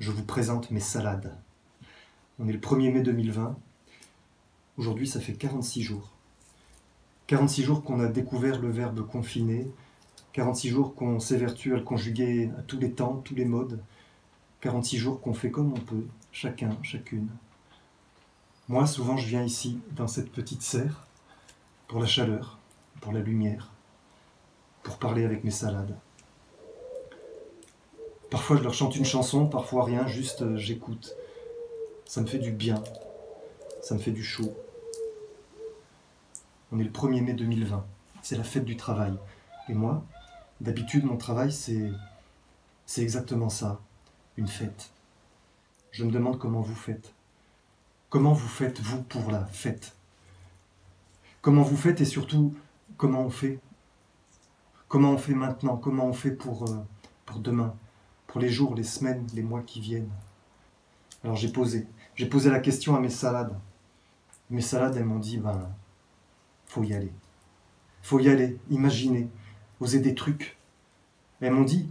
je vous présente mes salades. On est le 1er mai 2020. Aujourd'hui, ça fait 46 jours. 46 jours qu'on a découvert le verbe confiné, 46 jours qu'on s'évertue à le conjuguer à tous les temps, tous les modes, 46 jours qu'on fait comme on peut, chacun, chacune. Moi, souvent, je viens ici, dans cette petite serre, pour la chaleur, pour la lumière, pour parler avec mes salades. Parfois je leur chante une chanson, parfois rien, juste euh, j'écoute. Ça me fait du bien, ça me fait du chaud. On est le 1er mai 2020, c'est la fête du travail. Et moi, d'habitude, mon travail, c'est, c'est exactement ça, une fête. Je me demande comment vous faites. Comment vous faites, vous, pour la fête? Comment vous faites et surtout, comment on fait? Comment on fait maintenant? Comment on fait pour, euh, pour demain? Pour les jours, les semaines, les mois qui viennent. Alors j'ai posé, j'ai posé la question à mes salades. Mes salades, elles m'ont dit, ben, faut y aller. Faut y aller, imaginer, oser des trucs. Elles m'ont dit,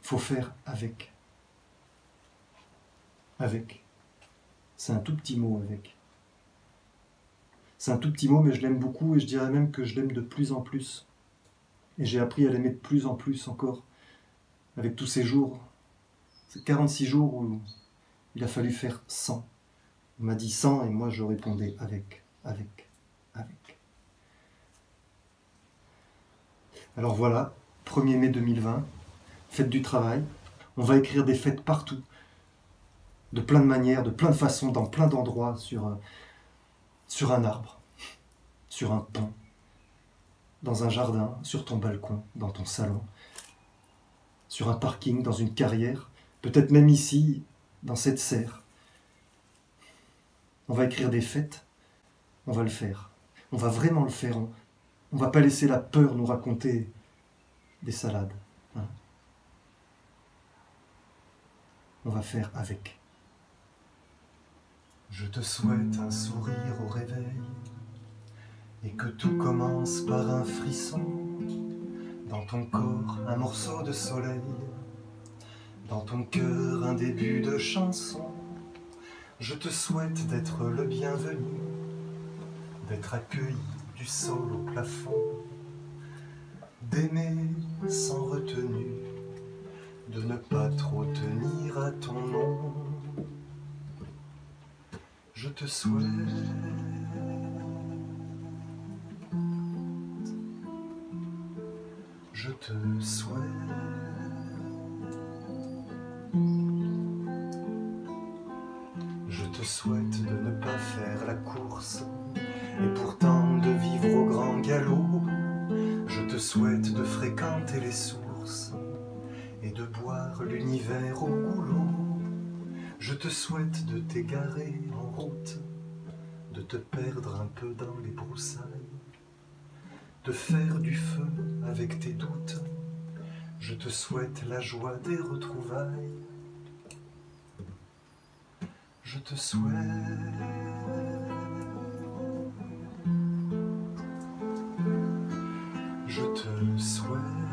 faut faire avec. Avec. C'est un tout petit mot avec. C'est un tout petit mot, mais je l'aime beaucoup et je dirais même que je l'aime de plus en plus. Et j'ai appris à l'aimer de plus en plus encore avec tous ces jours, ces 46 jours où il a fallu faire 100. On m'a dit 100 et moi je répondais avec, avec, avec. Alors voilà, 1er mai 2020, fête du travail. On va écrire des fêtes partout, de plein de manières, de plein de façons, dans plein d'endroits, sur, euh, sur un arbre, sur un pont, dans un jardin, sur ton balcon, dans ton salon, sur un parking, dans une carrière, peut-être même ici, dans cette serre. On va écrire des fêtes, on va le faire. On va vraiment le faire. On ne va pas laisser la peur nous raconter des salades. Hein. On va faire avec. Je te souhaite un sourire au réveil et que tout commence par un frisson ton corps, un morceau de soleil. Dans ton cœur, un début de chanson. Je te souhaite d'être le bienvenu, d'être accueilli du sol au plafond, d'aimer sans retenue, de ne pas trop tenir à ton nom. Je te souhaite je te souhaite. Je te souhaite de ne pas faire la course et pourtant de vivre au grand galop. Je te souhaite de fréquenter les sources et de boire l'univers au goulot. Je te souhaite de t'égarer en route, de te perdre un peu dans les broussailles de faire du feu avec tes doutes. Je te souhaite la joie des retrouvailles. Je te souhaite. Je te souhaite.